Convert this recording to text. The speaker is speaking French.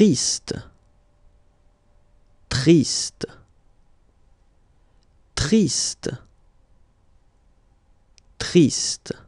triste, triste, triste, triste.